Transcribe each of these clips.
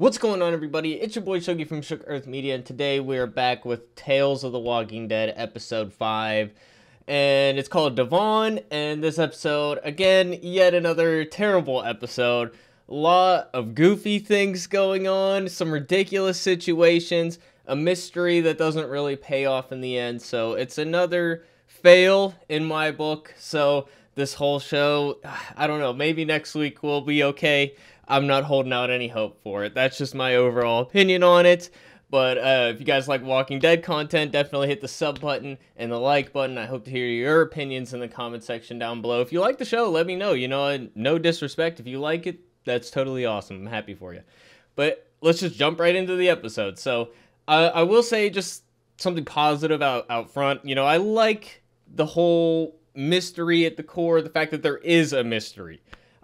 What's going on, everybody? It's your boy Shogi from Shook Earth Media, and today we are back with Tales of the Walking Dead, episode 5. And it's called Devon, and this episode, again, yet another terrible episode. A lot of goofy things going on, some ridiculous situations, a mystery that doesn't really pay off in the end. So it's another fail in my book. So this whole show, I don't know, maybe next week will be okay. I'm not holding out any hope for it. That's just my overall opinion on it. But uh, if you guys like Walking Dead content, definitely hit the sub button and the like button. I hope to hear your opinions in the comment section down below. If you like the show, let me know. You know, no disrespect. If you like it, that's totally awesome. I'm happy for you. But let's just jump right into the episode. So I will say just something positive out, out front. You know, I like the whole mystery at the core, the fact that there is a mystery.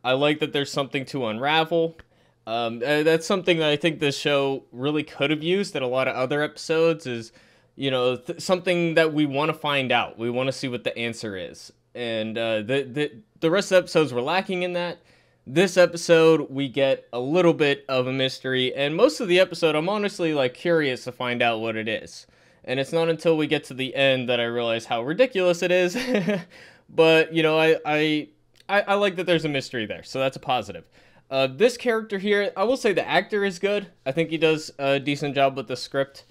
I like that there's something to unravel. Um, uh, that's something that I think this show really could have used in a lot of other episodes. Is you know th- something that we want to find out. We want to see what the answer is, and uh, the the the rest of the episodes were lacking in that. This episode, we get a little bit of a mystery, and most of the episode, I'm honestly like curious to find out what it is. And it's not until we get to the end that I realize how ridiculous it is. but you know, I I I, I like that there's a mystery there, so that's a positive. Uh, this character here, I will say the actor is good. I think he does a decent job with the script.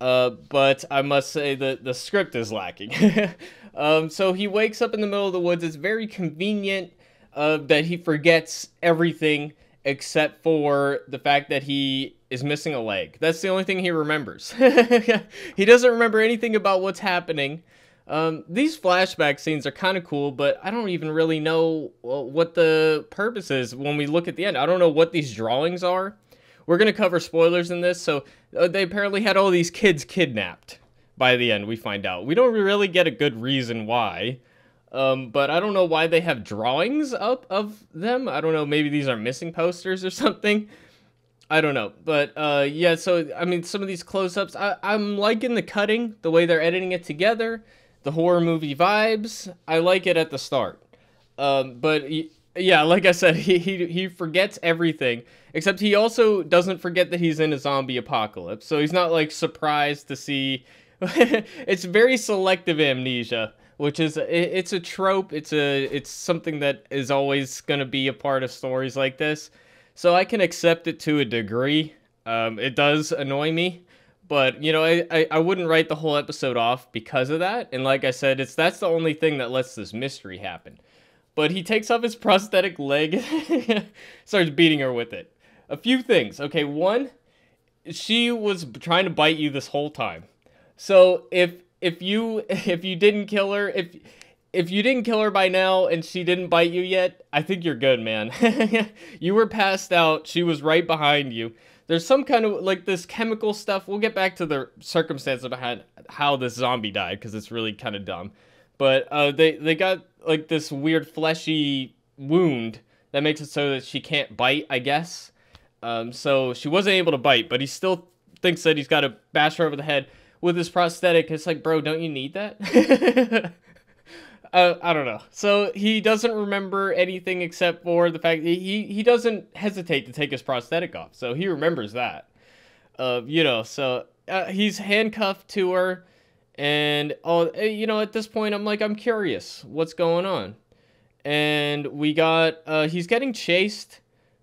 Uh, but I must say that the script is lacking. um, so he wakes up in the middle of the woods. It's very convenient uh, that he forgets everything except for the fact that he is missing a leg. That's the only thing he remembers. he doesn't remember anything about what's happening. Um, these flashback scenes are kind of cool, but I don't even really know what the purpose is when we look at the end. I don't know what these drawings are. We're going to cover spoilers in this, so uh, they apparently had all these kids kidnapped by the end, we find out. We don't really get a good reason why, um, but I don't know why they have drawings up of them. I don't know, maybe these are missing posters or something. I don't know, but uh, yeah. So I mean, some of these close-ups, I- I'm liking the cutting, the way they're editing it together the horror movie vibes. I like it at the start. Um, but yeah, like I said, he, he he forgets everything except he also doesn't forget that he's in a zombie apocalypse. So he's not like surprised to see. it's very selective amnesia, which is it's a trope. It's a it's something that is always gonna be a part of stories like this. So I can accept it to a degree. Um, it does annoy me but you know, I, I, I wouldn't write the whole episode off because of that. And like I said, it's that's the only thing that lets this mystery happen. But he takes off his prosthetic leg, starts beating her with it. A few things. Okay, one, she was trying to bite you this whole time. So if if you if you didn't kill her, if if you didn't kill her by now and she didn't bite you yet, I think you're good, man. you were passed out. She was right behind you there's some kind of like this chemical stuff. We'll get back to the circumstances behind how this zombie died because it's really kind of dumb. But uh, they they got like this weird fleshy wound that makes it so that she can't bite. I guess. Um, so she wasn't able to bite, but he still thinks that he's got to bash her over the head with his prosthetic. It's like, bro, don't you need that? uh, I don't know. So he doesn't remember anything except for the fact he he doesn't hesitate to take his prosthetic off. So he remembers that. Uh, you know, so uh, he's handcuffed to her, and uh, you know. At this point, I'm like, I'm curious, what's going on? And we got uh, he's getting chased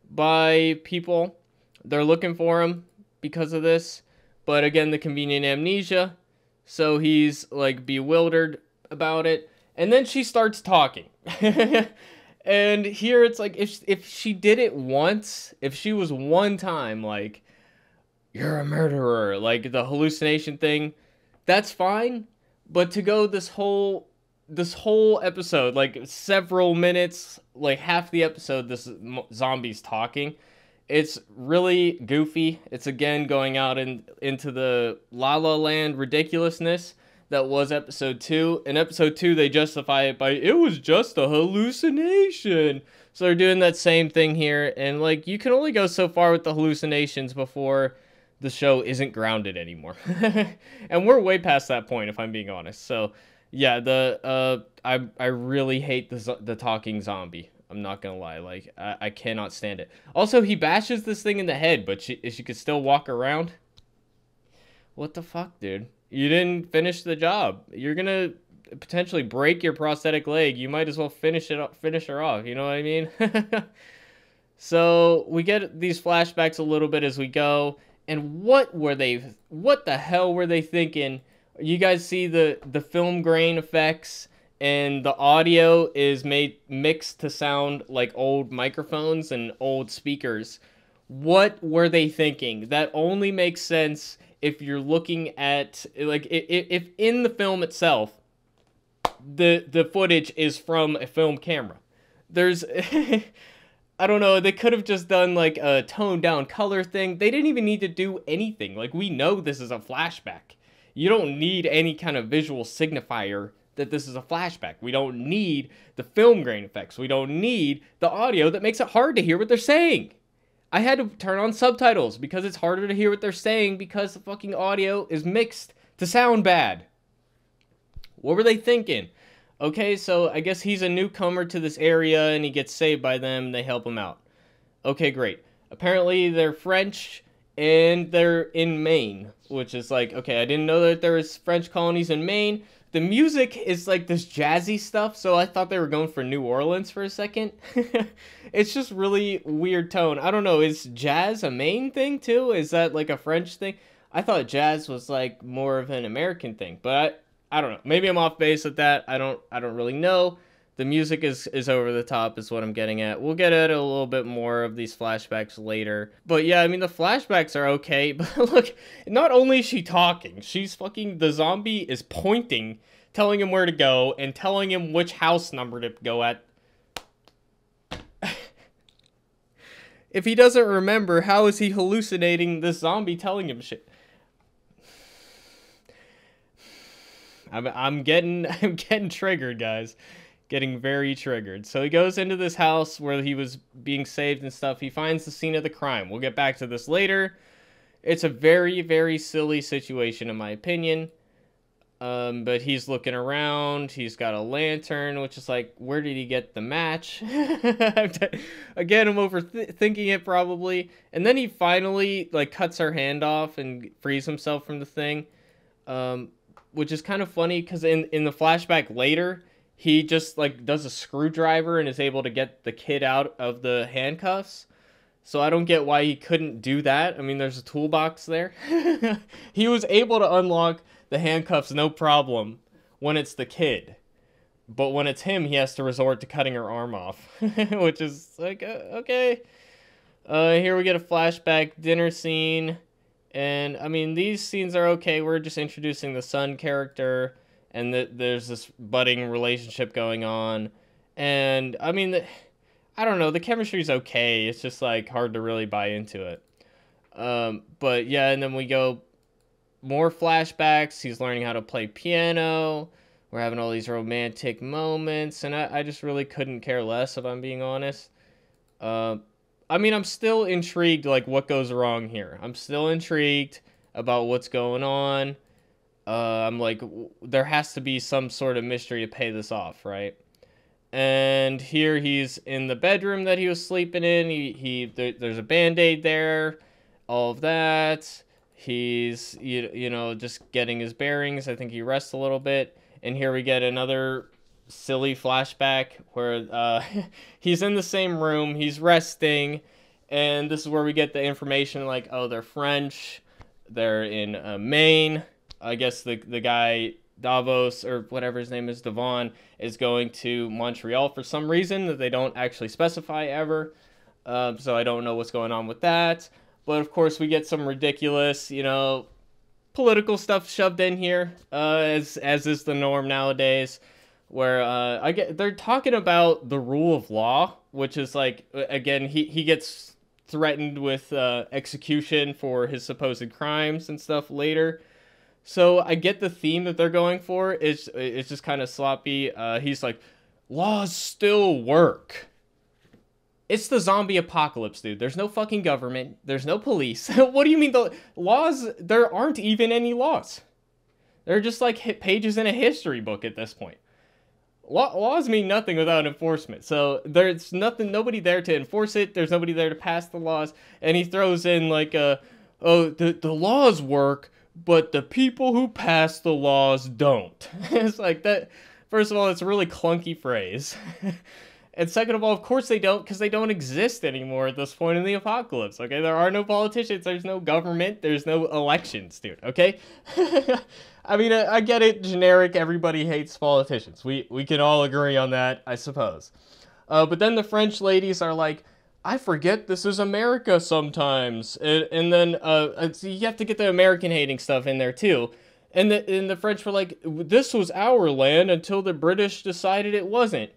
by people. They're looking for him because of this. But again, the convenient amnesia. So he's like bewildered about it and then she starts talking. and here it's like if if she did it once, if she was one time like you're a murderer, like the hallucination thing, that's fine. But to go this whole this whole episode, like several minutes, like half the episode, this zombies talking. It's really goofy. It's again going out in, into the La La Land ridiculousness that was episode two. In episode two, they justify it by it was just a hallucination. So they're doing that same thing here, and like you can only go so far with the hallucinations before the show isn't grounded anymore. and we're way past that point, if I'm being honest. So yeah, the uh, I I really hate the the talking zombie. I'm not gonna lie. Like I, I cannot stand it. Also, he bashes this thing in the head, but she she could still walk around. What the fuck, dude? You didn't finish the job. You're gonna potentially break your prosthetic leg. You might as well finish it finish her off. You know what I mean? so we get these flashbacks a little bit as we go. And what were they? What the hell were they thinking? You guys see the the film grain effects and the audio is made mixed to sound like old microphones and old speakers. What were they thinking? That only makes sense if you're looking at like if, if in the film itself the the footage is from a film camera. There's I don't know, they could have just done like a toned down color thing. They didn't even need to do anything. Like we know this is a flashback. You don't need any kind of visual signifier that this is a flashback. We don't need the film grain effects. We don't need the audio that makes it hard to hear what they're saying. I had to turn on subtitles because it's harder to hear what they're saying because the fucking audio is mixed to sound bad. What were they thinking? Okay, so I guess he's a newcomer to this area and he gets saved by them. They help him out. Okay, great. Apparently they're French and they're in Maine, which is like, okay, I didn't know that there was French colonies in Maine the music is like this jazzy stuff, so I thought they were going for New Orleans for a second. it's just really weird tone. I don't know, is jazz a Maine thing too? Is that like a French thing? I thought jazz was like more of an American thing, but I, I don't know. Maybe I'm off base with that. I don't I don't really know. The music is is over the top is what I'm getting at. We'll get at a little bit more of these flashbacks later. But yeah, I mean the flashbacks are okay, but look, not only is she talking, she's fucking the zombie is pointing, telling him where to go and telling him which house number to go at. if he doesn't remember, how is he hallucinating this zombie telling him shit? I'm I'm getting I'm getting triggered, guys getting very triggered. So he goes into this house where he was being saved and stuff. He finds the scene of the crime. We'll get back to this later. It's a very, very silly situation, in my opinion. Um, but he's looking around. He's got a lantern, which is like, where did he get the match? Again, I'm overthinking it probably. And then he finally like cuts her hand off and frees himself from the thing, um, which is kind of funny because in in the flashback later, he just like does a screwdriver and is able to get the kid out of the handcuffs. So I don't get why he couldn't do that. I mean, there's a toolbox there. he was able to unlock the handcuffs no problem when it's the kid. But when it's him, he has to resort to cutting her arm off, which is like, uh, okay. Uh, here we get a flashback dinner scene. And I mean, these scenes are okay. We're just introducing the son character and that there's this budding relationship going on. And I mean, the, I don't know, the chemistry's okay. It's just like hard to really buy into it. Um, but yeah, and then we go more flashbacks. He's learning how to play piano. We're having all these romantic moments, and I, I just really couldn't care less if I'm being honest. Uh, I mean, I'm still intrigued, like, what goes wrong here. I'm still intrigued about what's going on. Uh, I'm like, there has to be some sort of mystery to pay this off, right? And here he's in the bedroom that he was sleeping in. He, he there, there's a band-aid there, all of that. He's you, you know just getting his bearings. I think he rests a little bit. And here we get another silly flashback where uh, he's in the same room. He's resting, and this is where we get the information like, oh, they're French. They're in uh, Maine I guess the the guy Davos or whatever his name is, Devon, is going to Montreal for some reason that they don't actually specify ever. Um, so I don't know what's going on with that. But of course, we get some ridiculous, you know, political stuff shoved in here, uh, as as is the norm nowadays. Where uh, I get they're talking about the rule of law, which is like again he he gets threatened with uh, execution for his supposed crimes and stuff later. So I get the theme that they're going for. It's it's just kind of sloppy. Uh, he's like, laws still work. It's the zombie apocalypse, dude. There's no fucking government. There's no police. what do you mean the laws? There aren't even any laws. They're just like pages in a history book at this point. law, laws mean nothing without enforcement. So there's nothing, nobody there to enforce it. There's nobody there to pass the laws. And he throws in like a, oh, the, the laws work, but the people who pass the laws don't. it's like that. First of all, it's a really clunky phrase. and second of all, of course they don't, because they don't exist anymore at this point in the apocalypse. Okay, there are no politicians, there's no government, there's no elections, dude. Okay. I mean, I, I get it, generic. Everybody hates politicians. We we can all agree on that, I suppose. Uh, but then the French ladies are like, I forget this is America sometimes, and, and then uh, so you have to get the American hating stuff in there too. And the and the French were like, this was our land until the British decided it wasn't.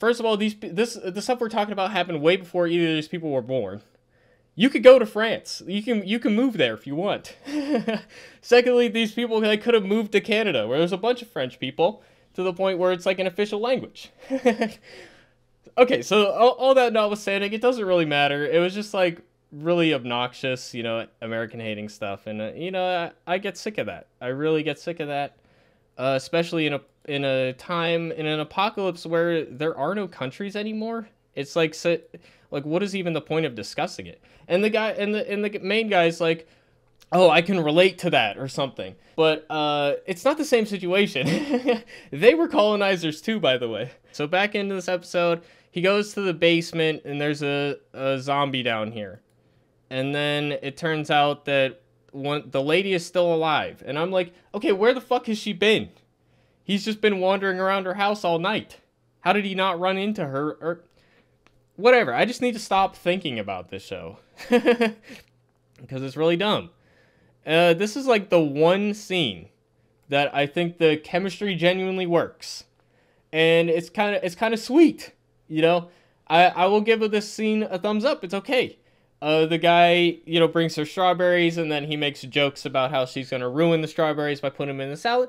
First of all, these this the stuff we're talking about happened way before either of these people were born you could go to France. You can you can move there if you want. Secondly, these people they could have moved to Canada, where there's a bunch of French people, to the point where it's like an official language. okay, so all, all that notwithstanding, it doesn't really matter. It was just like really obnoxious, you know, American hating stuff, and uh, you know, I, I, get sick of that. I really get sick of that, uh, especially in a in a time in an apocalypse where there are no countries anymore. It's like so, like what is even the point of discussing it? And the guy and the and the main guy's like, "Oh, I can relate to that or something." But uh it's not the same situation. they were colonizers too, by the way. So back into this episode, he goes to the basement and there's a, a zombie down here. And then it turns out that one the lady is still alive. And I'm like, "Okay, where the fuck has she been?" He's just been wandering around her house all night. How did he not run into her? Or whatever. I just need to stop thinking about this show because it's really dumb. Uh, this is like the one scene that I think the chemistry genuinely works, and it's kind of it's kind of sweet. You know, I I will give this scene a thumbs up. It's okay. Uh, the guy, you know, brings her strawberries, and then he makes jokes about how she's gonna ruin the strawberries by putting them in the salad.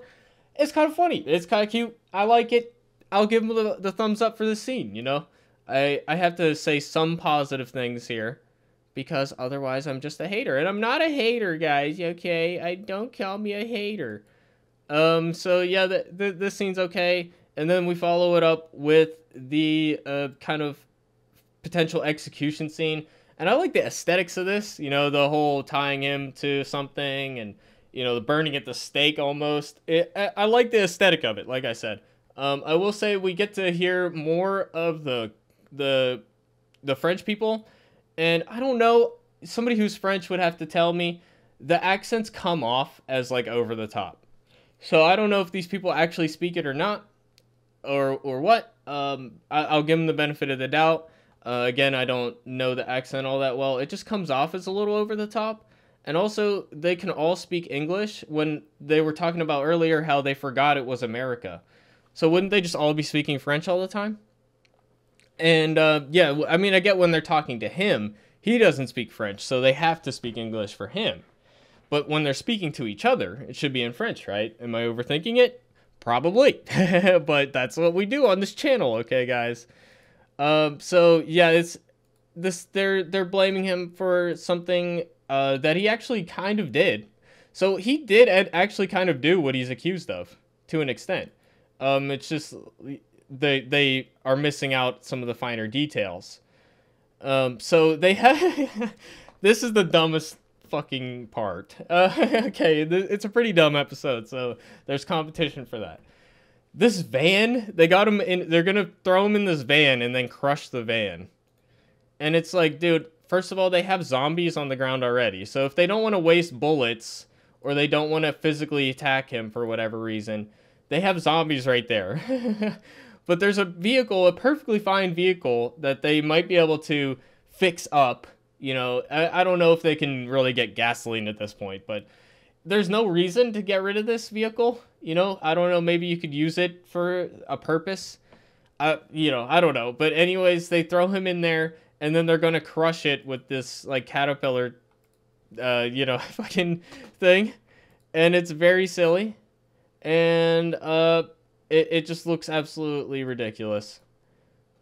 It's kind of funny. It's kind of cute. I like it. I'll give him the, the thumbs up for this scene. You know, I I have to say some positive things here because otherwise I'm just a hater. And I'm not a hater, guys, okay? I don't call me a hater. Um so yeah, the, the this scene's okay. And then we follow it up with the uh, kind of potential execution scene. And I like the aesthetics of this, you know, the whole tying him to something and you know, the burning at the stake almost. It, I, I like the aesthetic of it, like I said. Um, I will say we get to hear more of the the the French people, and I don't know. Somebody who's French would have to tell me the accents come off as like over the top. So I don't know if these people actually speak it or not, or or what. Um, I, will give them the benefit of the doubt. Uh, again, I don't know the accent all that well. It just comes off as a little over the top. And also, they can all speak English when they were talking about earlier how they forgot it was America. So wouldn't they just all be speaking French all the time? And uh, yeah, I mean, I get when they're talking to him, he doesn't speak French, so they have to speak English for him. But when they're speaking to each other, it should be in French, right? Am I overthinking it? Probably. but that's what we do on this channel, okay, guys? Um, so yeah, it's this. They're they're blaming him for something uh, that he actually kind of did. So he did actually kind of do what he's accused of to an extent. Um, it's just they they are missing out some of the finer details. Um, so they have. this is the dumbest fucking part. Uh, okay, it's a pretty dumb episode, so there's competition for that. This van, they got him in. They're gonna throw him in this van and then crush the van. And it's like, dude. First of all, they have zombies on the ground already. So if they don't want to waste bullets or they don't want to physically attack him for whatever reason, they have zombies right there. but there's a vehicle, a perfectly fine vehicle that they might be able to fix up. You know, I, I don't know if they can really get gasoline at this point, but there's no reason to get rid of this vehicle. You know, I don't know. Maybe you could use it for a purpose. Uh, you know, I don't know. But anyways, they throw him in there, and then they're gonna crush it with this like caterpillar, uh, you know, fucking thing, and it's very silly, and uh, it, it just looks absolutely ridiculous.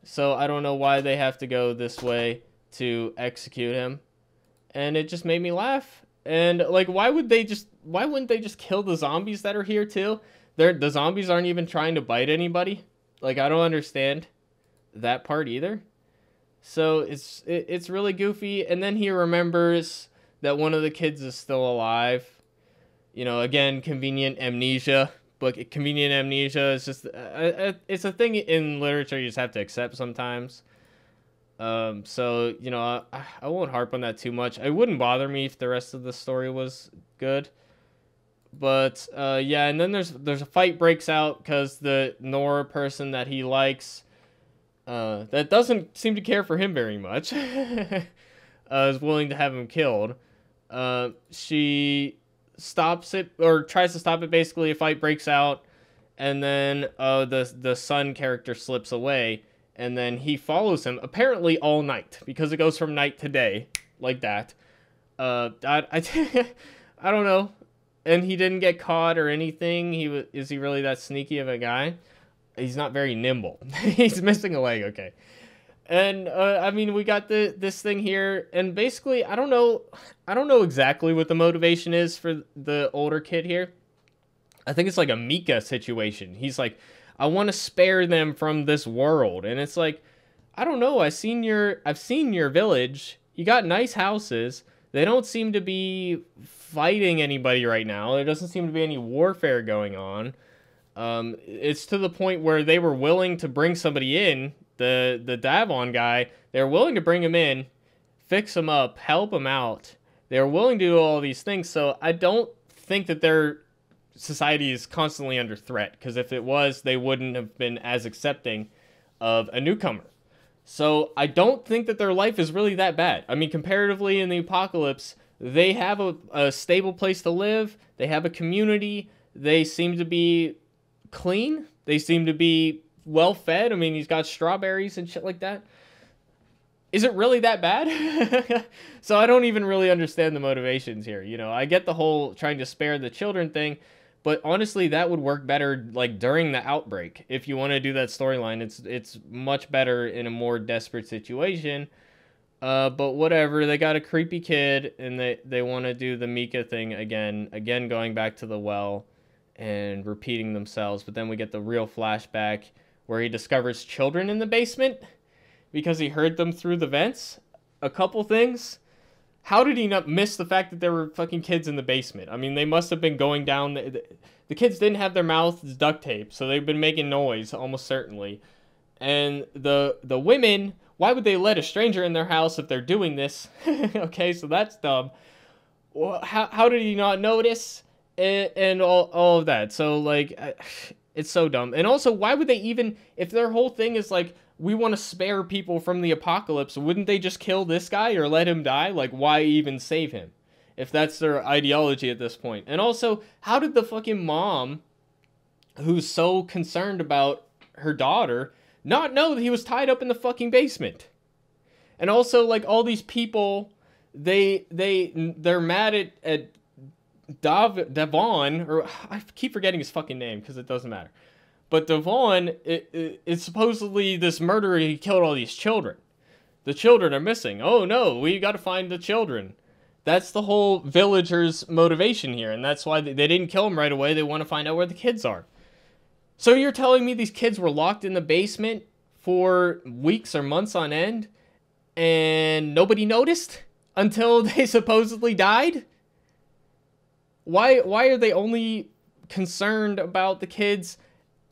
So I don't know why they have to go this way to execute him. And it just made me laugh. And like why would they just why wouldn't they just kill the zombies that are here too? They're the zombies aren't even trying to bite anybody. Like I don't understand that part either. So it's it, it's really goofy and then he remembers that one of the kids is still alive. You know, again, convenient amnesia. But convenient amnesia is just a, a, it's a thing in literature you just have to accept sometimes. Um, so you know, I, I won't harp on that too much. It wouldn't bother me if the rest of the story was good. But uh, yeah, and then there's there's a fight breaks out because the Nora person that he likes, uh, that doesn't seem to care for him very much, uh, is willing to have him killed. Uh, she stops it or tries to stop it. Basically, a fight breaks out, and then uh, the the son character slips away, and then he follows him apparently all night because it goes from night to day like that. Uh, I I, I don't know, and he didn't get caught or anything. He was is he really that sneaky of a guy? He's not very nimble. He's missing a leg. Okay. And uh, I mean, we got the this thing here, and basically, I don't know, I don't know exactly what the motivation is for the older kid here. I think it's like a Mika situation. He's like, I want to spare them from this world, and it's like, I don't know. I've seen your, I've seen your village. You got nice houses. They don't seem to be fighting anybody right now. There doesn't seem to be any warfare going on. Um, it's to the point where they were willing to bring somebody in the the Davon guy, they're willing to bring him in, fix him up, help him out. They're willing to do all these things. So I don't think that their society is constantly under threat because if it was, they wouldn't have been as accepting of a newcomer. So I don't think that their life is really that bad. I mean, comparatively in the apocalypse, they have a, a stable place to live. They have a community. They seem to be clean. They seem to be well fed. I mean, he's got strawberries and shit like that. Is it really that bad? so I don't even really understand the motivations here. You know, I get the whole trying to spare the children thing, but honestly, that would work better like during the outbreak. If you want to do that storyline, it's it's much better in a more desperate situation. Uh, but whatever, they got a creepy kid, and they they want to do the Mika thing again. Again, going back to the well and repeating themselves. But then we get the real flashback where he discovers children in the basement because he heard them through the vents. A couple things. How did he not miss the fact that there were fucking kids in the basement? I mean, they must have been going down. The, the, the kids didn't have their mouths duct taped, so they've been making noise almost certainly. And the the women, why would they let a stranger in their house if they're doing this? okay, so that's dumb. Well, how how did he not notice? And, and all all of that. So like, it's so dumb. And also, why would they even, if their whole thing is like, we want to spare people from the apocalypse, wouldn't they just kill this guy or let him die? Like, why even save him? If that's their ideology at this point. And also, how did the fucking mom, who's so concerned about her daughter, not know that he was tied up in the fucking basement? And also, like, all these people, they, they, they're mad at, at Dav Devon, or I keep forgetting his fucking name because it doesn't matter. But Devon it's supposedly this murderer. He killed all these children. The children are missing. Oh no, we got to find the children. That's the whole villagers' motivation here, and that's why they, they didn't kill him right away. They want to find out where the kids are. So you're telling me these kids were locked in the basement for weeks or months on end, and nobody noticed until they supposedly died? Why why are they only concerned about the kids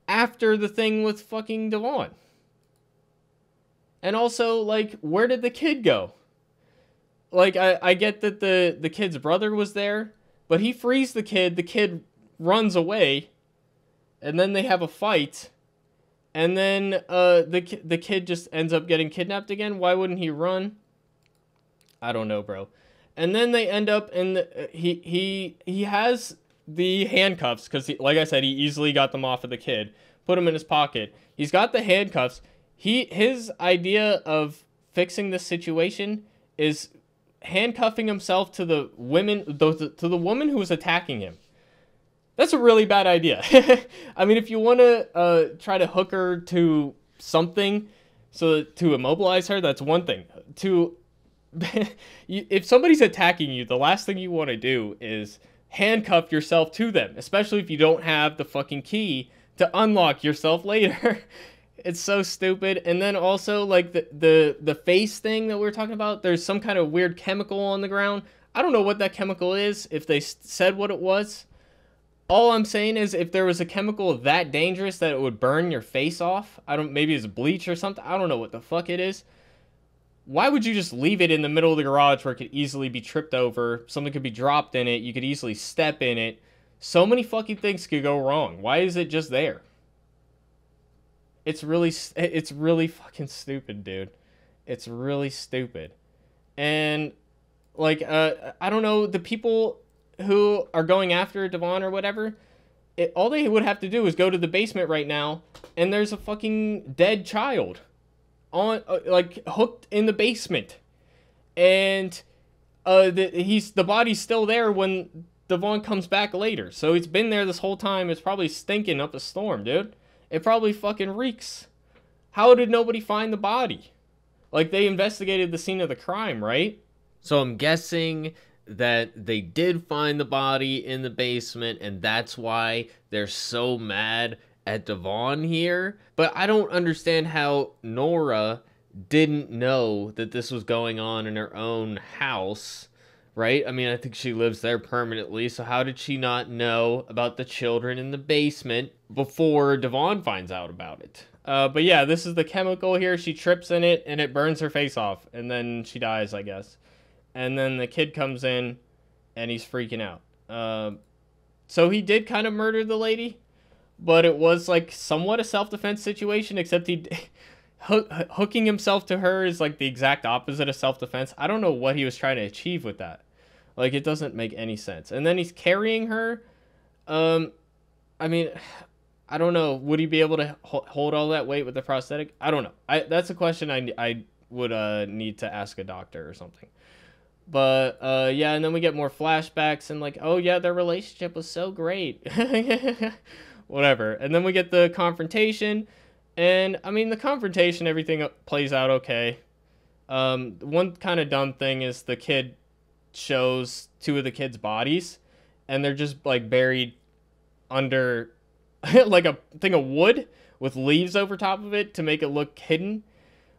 after the thing with fucking Devon? And also, like, where did the kid go? Like, I, I get that the, the kid's brother was there, but he frees the kid, the kid runs away, and then they have a fight, and then uh, the, the kid just ends up getting kidnapped again. Why wouldn't he run? I don't know, bro and then they end up in the, uh, he he he has the handcuffs because like I said he easily got them off of the kid put them in his pocket. He's got the handcuffs. He his idea of fixing this situation is handcuffing himself to the women to the woman who was attacking him. That's a really bad idea. I mean if you want to uh, try to hook her to something so to immobilize her that's one thing. To if somebody's attacking you, the last thing you want to do is handcuff yourself to them, especially if you don't have the fucking key to unlock yourself later. It's so stupid. And then also like the the the face thing that we are talking about. There's some kind of weird chemical on the ground. I don't know what that chemical is. If they said what it was, all I'm saying is if there was a chemical that dangerous that it would burn your face off. I don't. Maybe it's bleach or something. I don't know what the fuck it is. Why would you just leave it in the middle of the garage where it could easily be tripped over? Something could be dropped in it. You could easily step in it. So many fucking things could go wrong. Why is it just there? It's really, it's really fucking stupid, dude. It's really stupid. And, like, uh, I don't know, the people who are going after Devon or whatever, it, all they would have to do is go to the basement right now, and there's a fucking dead child on, uh, like, hooked in the basement. And, uh, the, he's, the body's still there when Devon comes back later. So he's been there this whole time. It's probably stinking up a storm, dude. It probably fucking reeks. How did nobody find the body? Like, they investigated the scene of the crime, right? So I'm guessing that they did find the body in the basement, and that's why they're so mad at Devon here. But I don't understand how Nora didn't know that this was going on in her own house right? I mean, I think she lives there permanently, so how did she not know about the children in the basement before Devon finds out about it? Uh, but yeah, this is the chemical here. She trips in it and it burns her face off, and then she dies, I guess. And then the kid comes in and he's freaking out. Uh, so he did kind of murder the lady, but it was like somewhat a self defense situation, except he. hooking himself to her is like the exact opposite of self defense. I don't know what he was trying to achieve with that. Like it doesn't make any sense. And then he's carrying her. Um, I mean, I don't know. Would he be able to hold all that weight with the prosthetic? I don't know. I that's a question I I would uh need to ask a doctor or something. But uh yeah, and then we get more flashbacks and like, oh yeah, their relationship was so great. Whatever. And then we get the confrontation and I mean the confrontation everything plays out okay. Um one kind of dumb thing is the kid shows two of the kids' bodies, and they're just like buried under like a thing of wood with leaves over top of it to make it look hidden.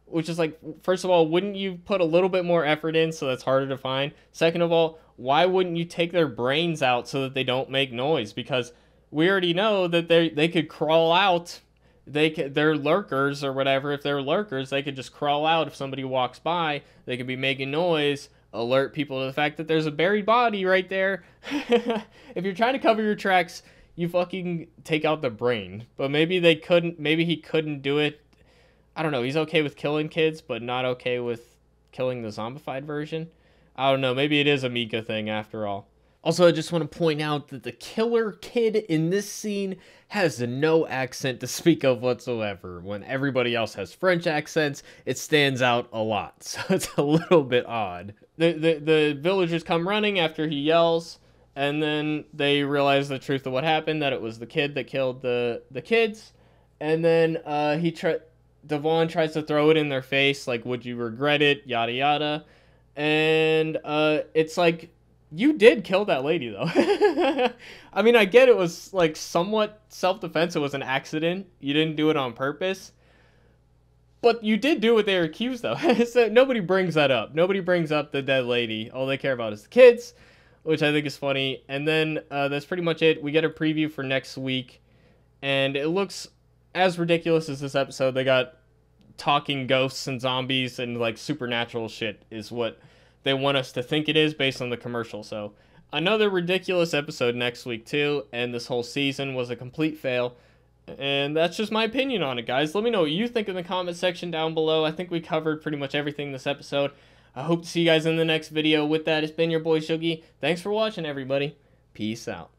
Which is like, first of all, wouldn't you put a little bit more effort in so that's harder to find? Second of all, why wouldn't you take their brains out so that they don't make noise? Because we already know that they they could crawl out. They could, they're lurkers or whatever. If they're lurkers, they could just crawl out if somebody walks by. They could be making noise alert people to the fact that there's a buried body right there. if you're trying to cover your tracks, you fucking take out the brain. But maybe they couldn't, maybe he couldn't do it. I don't know. He's okay with killing kids, but not okay with killing the zombified version. I don't know. Maybe it is a Mika thing after all. Also, I just want to point out that the killer kid in this scene has no accent to speak of whatsoever. When everybody else has French accents, it stands out a lot. So it's a little bit odd. The, the, the villagers come running after he yells, and then they realize the truth of what happened, that it was the kid that killed the, the kids. And then uh, he try Devon tries to throw it in their face, like, would you regret it, yada yada. And uh, it's like you did kill that lady though. I mean, I get it was like somewhat self-defense. It was an accident. You didn't do it on purpose. But you did do what they were accused of. so nobody brings that up. Nobody brings up the dead lady. All they care about is the kids, which I think is funny. And then uh, that's pretty much it. We get a preview for next week, and it looks as ridiculous as this episode. They got talking ghosts and zombies and like supernatural shit is what they want us to think it is based on the commercial. So another ridiculous episode next week too, and this whole season was a complete fail. And that's just my opinion on it, guys. Let me know what you think in the comment section down below. I think we covered pretty much everything this episode. I hope to see you guys in the next video. With that, it's been your boy Shuggy. Thanks for watching, everybody. Peace out.